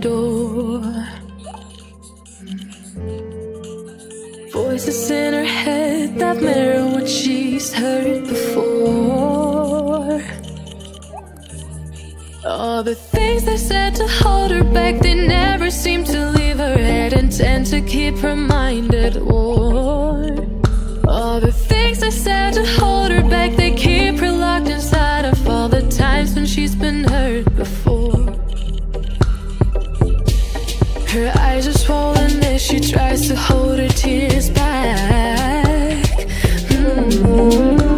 before. Voices in her head that mirror what she's heard before. All the things they said to hold her back, they never seem to leave her head and tend to keep her mind at war. All the things they said to hold her back, they keep her locked inside of all the times when she's been hurt before. Her eyes are swollen as she tries to hold her tears back. Mm.